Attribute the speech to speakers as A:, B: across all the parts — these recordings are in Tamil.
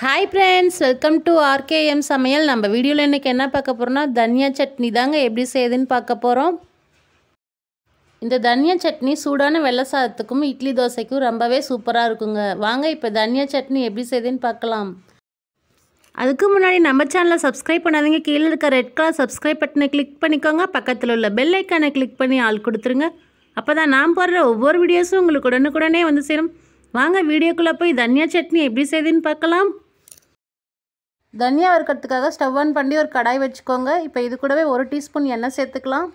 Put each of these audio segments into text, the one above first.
A: Hi friends welcome to RKM சமையல் நம்ம வீடியோவில் இன்றைக்கி என்ன பார்க்க போகிறோம்னா தனியா சட்னி தாங்க எப்படி செய்யுதுன்னு பார்க்க போகிறோம் இந்த தனியா சட்னி சூடான வெள்ளை சாதத்துக்கும் இட்லி தோசைக்கும் ரொம்பவே சூப்பராக இருக்குங்க. வாங்க இப்போ தனியா சட்னி எப்படி செய்யுதுன்னு பார்க்கலாம். அதுக்கு முன்னாடி நம்ம சேனலை சப்ஸ்கிரைப் பண்ணாதீங்க. கீழே இருக்க ரெட் கலர் சப்ஸ்கிரைப் பட்டனை கிளிக் பண்ணிக்கோங்க. பக்கத்தில் உள்ள பெல் ஐக்கானை கிளிக் பண்ணி ஆள் கொடுத்துருங்க. அப்போ தான் நான் போடுற ஒவ்வொரு வீடியோஸும் உங்களுக்கு உடனுக்குடனே வந்து சேரும். வாங்க வீடியோக்குள்ளே போய் தனியா சட்னி எப்படி செய்யுதுன்னு பார்க்கலாம். தனியாக வறுக்கிறதுக்காக ஸ்டவ் ஆன் பண்ணி ஒரு கடாய் வச்சுக்கோங்க. இப்போ இது கூடவே ஒரு டீஸ்பூன் எண்ணெய் சேர்த்துக்கலாம்.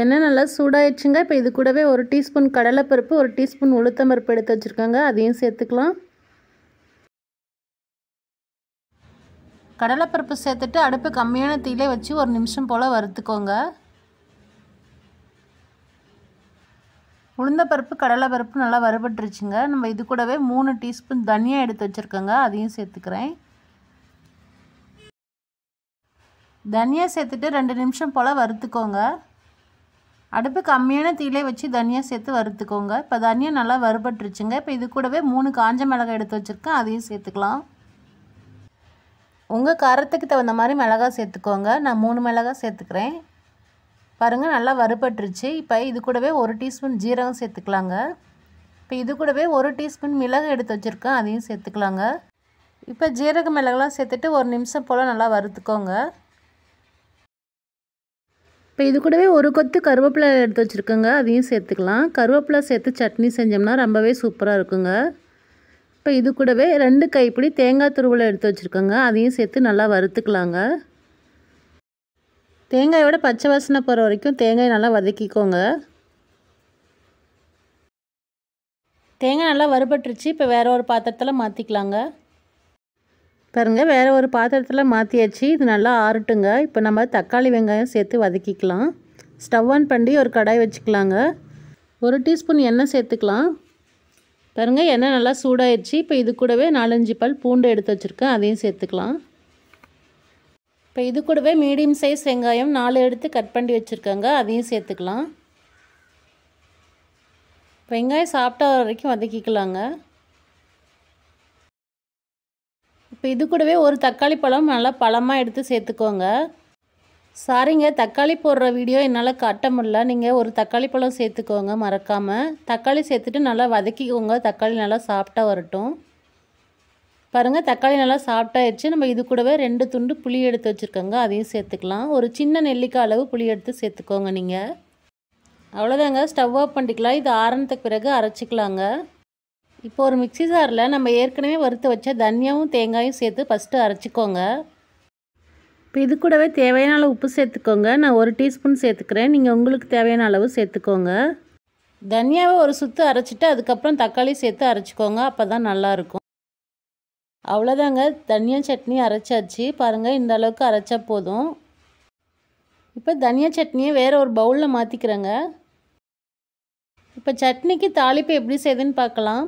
A: எண்ணெய் நல்லா சூடாயிடுச்சுங்க. இப்போ இது கூடவே ஒரு டீஸ்பூன் கடலைப்பருப்பு ஒரு டீஸ்பூன் உளுத்தம்பருப்பு எடுத்து வச்சுருக்காங்க. அதையும் சேர்த்துக்கலாம். கடலைப்பருப்பு சேர்த்துட்டு அடுப்பு கம்மியான தீயிலே வச்சு ஒரு நிமிஷம் போல் வறுத்துக்கோங்க. உளுந்தப்பருப்பு கடலைப்பருப்பு நல்லா வறுபட்டுருச்சுங்க. நம்ம இது கூடவே மூணு டீஸ்பூன் தனியா எடுத்து வச்சுருக்கோங்க. அதையும் சேர்த்துக்கிறேன். தனியா சேர்த்துட்டு ரெண்டு நிமிஷம் போல் வறுத்துக்கோங்க. அடுப்பு கம்மியான தீயிலே வச்சு தனியாக சேர்த்து வறுத்துக்கோங்க. இப்போ தனியாக நல்லா வறுபட்டுருச்சுங்க. இப்போ இது கூடவே மூணு காஞ்ச மிளகாய் எடுத்து வச்சுருக்கேன். அதையும் சேர்த்துக்கலாம். உங்கள் காரத்துக்கு தகுந்த மாதிரி மிளகாய் சேர்த்துக்கோங்க. நான் மூணு மிளகாய் சேர்த்துக்கிறேன். பாருங்கள் நல்லா வறுபட்டுருச்சு. இப்போ இது கூடவே ஒரு டீஸ்பூன் ஜீரகம் சேர்த்துக்கலாங்க. இப்போ இது கூடவே ஒரு டீஸ்பூன் மிளகு எடுத்து வச்சுருக்கேன் அதையும் சேர்த்துக்கலாங்க. இப்போ ஜீரக மிளகுலாம் சேர்த்துட்டு ஒரு நிமிஷம் போல் நல்லா வறுத்துக்கோங்க. இப்போ இது கூடவே ஒரு கொத்து கருவேப்பிலை எடுத்து வச்சுருக்கோங்க அதையும் சேர்த்துக்கலாம். கருவேப்பிலை சேர்த்து சட்னி செஞ்சோம்னா ரொம்பவே சூப்பராக இருக்குங்க. இப்போ இது கூடவே ரெண்டு கைப்பிடி தேங்காய் துருவலை எடுத்து வச்சுருக்கோங்க அதையும் சேர்த்து நல்லா வறுத்துக்கலாங்க. தேங்காயோட பச்சை வாசனை போகிற வரைக்கும் தேங்காய் நல்லா வதக்கிக்கோங்க. தேங்காய் நல்லா வறுபட்டுருச்சு. இப்போ வேறு ஒரு பாத்திரத்தில் மாற்றிக்கலாங்க பாருங்கள் வேறு ஒரு பாத்திரத்தில் மாற்றியாச்சு இது நல்லா ஆறட்டுங்க. இப்போ நம்ம தக்காளி வெங்காயம் சேர்த்து வதக்கிக்கலாம். ஸ்டவ் ஆன் பண்ணி ஒரு கடாய் வச்சுக்கலாங்க. ஒரு டீஸ்பூன் எண்ணெய் சேர்த்துக்கலாம். பாருங்கள் எண்ணெய் நல்லா சூடாயிடுச்சு இப்போ இது கூடவே நாலஞ்சு பல் பூண்டு எடுத்து வச்சுருக்கேன். அதையும் சேர்த்துக்கலாம். இப்போ இது கூடவே மீடியம் சைஸ் வெங்காயம் நாலு எடுத்து கட் பண்ணி வச்சுருக்கேங்க அதையும் சேர்த்துக்கலாம். வெங்காயம் சாப்பிட்டா வரைக்கும் வதக்கிக்கலாங்க. இப்போ இது கூடவே ஒரு தக்காளி பழம் நல்லா பழமாக எடுத்து சேர்த்துக்கோங்க. சாரிங்க தக்காளி போடுற வீடியோ என்னால் காட்ட முடியல. நீங்கள் ஒரு தக்காளி பழம் சேர்த்துக்கோங்க மறக்காமல் தக்காளி சேர்த்துட்டு நல்லா வதக்கிக்கோங்க தக்காளி நல்லா சாப்பிட்டா வரட்டும். பாருங்கள் தக்காளி நல்லா சாப்பிட்டாயிடுச்சு நம்ம இது கூடவே ரெண்டு துண்டு புளி எடுத்து வச்சுருக்கோங்க. அதையும் சேர்த்துக்கலாம். ஒரு சின்ன நெல்லிக்காய் அளவு புளி எடுத்து சேர்த்துக்கோங்க நீங்கள் அவ்வளோதாங்க ஸ்டவ் ஆஃப் பண்ணிக்கலாம். இது ஆரணத்துக்கு பிறகு அரைச்சிக்கலாங்க. இப்போ ஒரு மிக்சி ஜாரில் நம்ம ஏற்கனவே வறுத்து வச்ச தனியாவும் தேங்காயும் சேர்த்து ஃபஸ்ட்டு அரைச்சிக்கோங்க. இப்போ இது கூடவே தேவையான அளவு உப்பு சேர்த்துக்கோங்க. நான் ஒரு டீஸ்பூன் சேர்த்துக்கிறேன். நீங்கள் உங்களுக்கு தேவையான அளவு சேர்த்துக்கோங்க. தனியாவை ஒரு சுற்று அரைச்சிட்டு அதுக்கப்புறம் தக்காளி சேர்த்து அரைச்சிக்கோங்க. அப்போ தான் நல்லாயிருக்கும் அவ்வளோதாங்க தனியா சட்னி அரைச்சாச்சு. பாருங்கள் இந்த அளவுக்கு அரைச்சா போதும். இப்போ தனியா சட்னியை வேறு ஒரு பவுலில் மாற்றிக்கிறேங்க இப்போ சட்னிக்கு தாளிப்பு எப்படி செய்யுதுன்னு பார்க்கலாம்.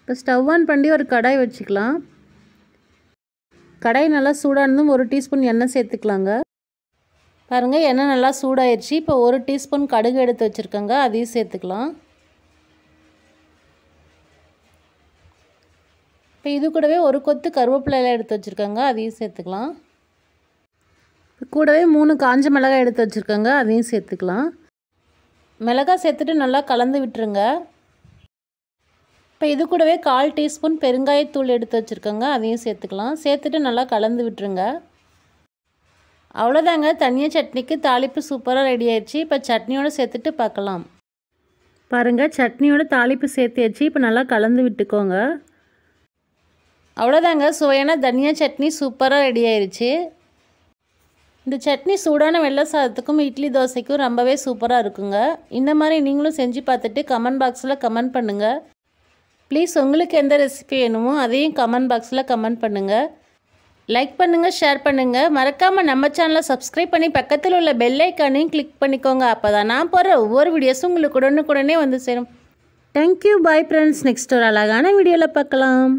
A: இப்போ ஸ்டவ் ஆன் பண்ணி ஒரு கடாய் வச்சுக்கலாம். கடாய் நல்லா சூடானதும் ஒரு டீஸ்பூன் எண்ணெய் சேர்த்துக்கலாங்க. பாருங்கள் எண்ணெய் நல்லா சூடாயிடுச்சு இப்போ ஒரு டீஸ்பூன் கடுகு எடுத்து வச்சுருக்கேங்க. அதையும் சேர்த்துக்கலாம். இப்போ இது கூடவே ஒரு கொத்து கருவேப்பிலையெல்லாம் எடுத்து வச்சுருக்கோங்க அதையும் சேர்த்துக்கலாம். கூடவே மூணு காஞ்ச மிளகாய் எடுத்து வச்சுருக்கோங்க அதையும் சேர்த்துக்கலாம். மிளகாய் சேர்த்துட்டு நல்லா கலந்து விட்டுருங்க. இப்போ இது கூடவே கால் டீஸ்பூன் பெருங்காயத்தூள் எடுத்து வச்சுருக்கோங்க அதையும் சேர்த்துக்கலாம். சேர்த்துட்டு நல்லா கலந்து விட்டுருங்க. அவ்வளோதாங்க தனியாக சட்னிக்கு தாளிப்பு சூப்பராக ரெடி ஆயிடுச்சு. இப்போ சட்னியோடு சேர்த்துட்டு பார்க்கலாம். பாருங்கள் சட்னியோட தாளிப்பு சேர்த்தியாச்சு. இப்போ நல்லா கலந்து விட்டுக்கோங்க. அவ்வளோதாங்க சுவையான தனியா சட்னி சூப்பராக ரெடி ஆயிடுச்சு இந்த சட்னி சூடான வெள்ளை சாதத்துக்கும் இட்லி தோசைக்கும் ரொம்பவே சூப்பராக இருக்குங்க. இந்த மாதிரி நீங்களும் செஞ்சு பார்த்துட்டு கமெண்ட் பாக்ஸில் கமெண்ட் பண்ணுங்கள் ப்ளீஸ் உங்களுக்கு எந்த ரெசிபி வேணுமோ அதையும் கமெண்ட் பாக்ஸில் கமெண்ட் பண்ணுங்கள் லைக் பண்ணுங்கள் ஷேர் பண்ணுங்கள் மறக்காமல் நம்ம சேனலை சப்ஸ்கிரைப் பண்ணி பக்கத்தில் உள்ள பெல் ஐக்கானையும் கிளிக் பண்ணிக்கோங்க. அப்போ தான் நான் போகிற ஒவ்வொரு வீடியோஸும் உங்களுக்கு உடனுக்குடனே வந்து சேரும். தேங்க்யூ பாய் ஃப்ரெண்ட்ஸ் நெக்ஸ்ட் ஒரு அழகான வீடியோவில் பார்க்கலாம்.